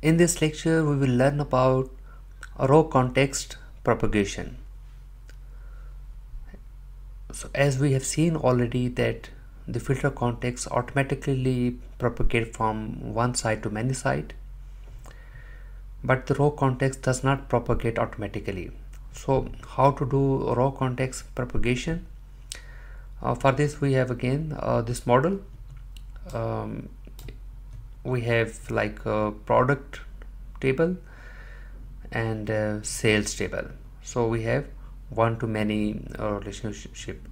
In this lecture, we will learn about row context propagation. So as we have seen already that the filter context automatically propagate from one side to many side but the row context does not propagate automatically. So how to do row context propagation? Uh, for this we have again uh, this model. Um, we have like a product table and sales table. So we have one to many uh, relationship.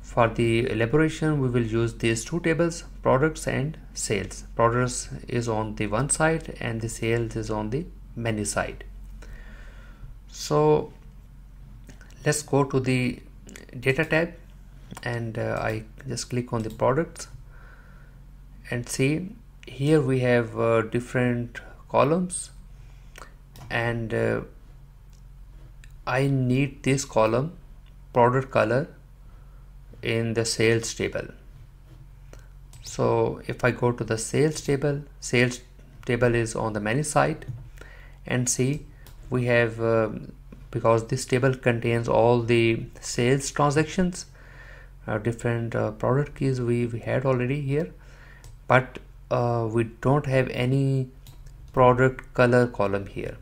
For the elaboration we will use these two tables products and sales. Products is on the one side and the sales is on the many side. So let's go to the data tab and uh, I just click on the products and see here we have uh, different columns. And uh, I need this column product color in the sales table. So if I go to the sales table sales table is on the many side. And see we have uh, because this table contains all the sales transactions uh, different uh, product keys we, we had already here but uh, we don't have any product color column here.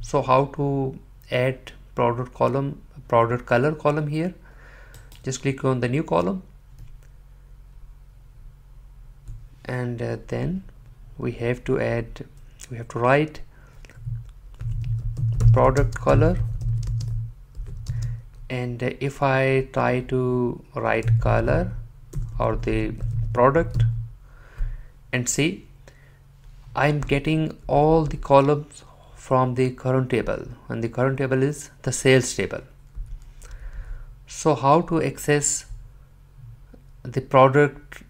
So how to add product column product color column here? Just click on the new column. And uh, then we have to add we have to write product color. And uh, if I try to write color or the product and see I'm getting all the columns from the current table and the current table is the sales table. So how to access the product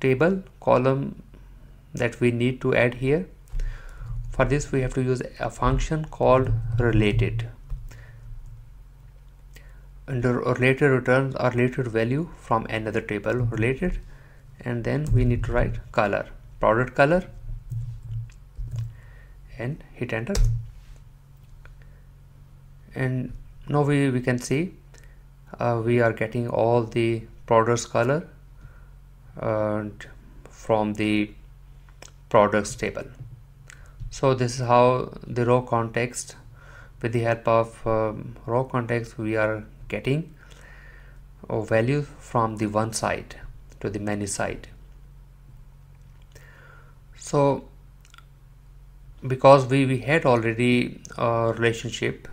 table column that we need to add here? For this we have to use a function called related. And related returns a related value from another table related and then we need to write color product color and hit enter. And now we, we can see uh, we are getting all the products color uh, from the products table. So this is how the row context with the help of um, row context we are getting a value from the one side to the many side. So because we, we had already a relationship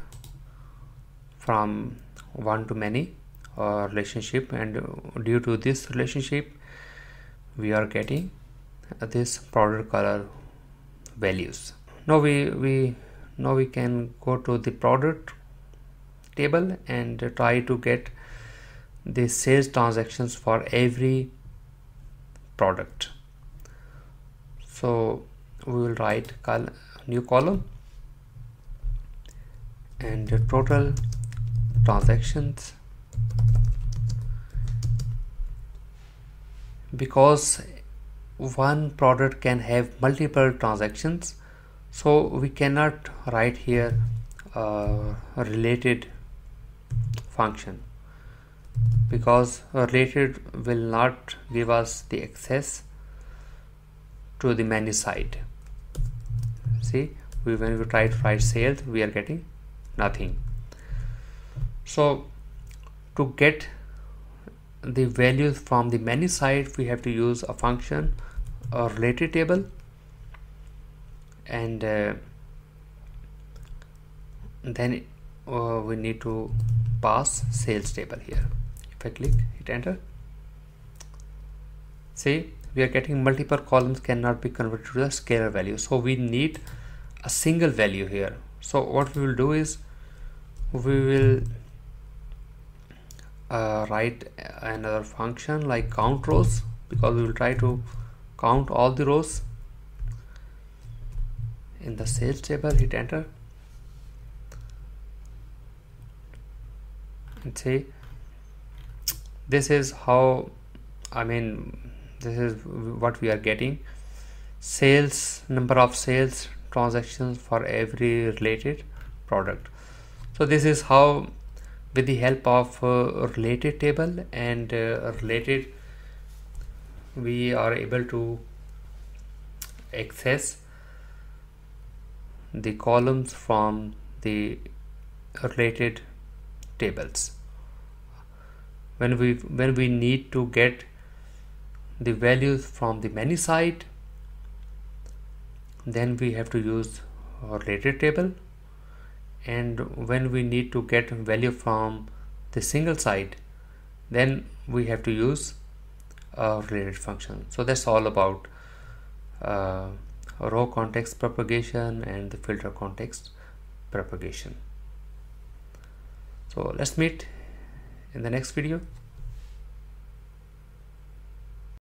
from one to many uh, relationship and due to this relationship we are getting this product color values. Now we we now we can go to the product table and try to get the sales transactions for every product. So we will write col new column and total transactions. Because one product can have multiple transactions so we cannot write here a related function because related will not give us the access to the many side. See we when we try to write sales we are getting nothing. So to get the values from the many side we have to use a function a related table and uh, then uh, we need to pass sales table here if I click hit enter. See we are getting multiple columns cannot be converted to a scalar value. So we need a single value here. So what we will do is we will uh, write another function like count rows because we will try to count all the rows. In the sales table hit enter. And see this is how I mean this is what we are getting. Sales number of sales transactions for every related product. So this is how with the help of a related table and uh, related we are able to access the columns from the related tables when we when we need to get the values from the many side then we have to use a related table. And when we need to get value from the single side then we have to use a related function. So that's all about uh, row context propagation and the filter context propagation. So let's meet in the next video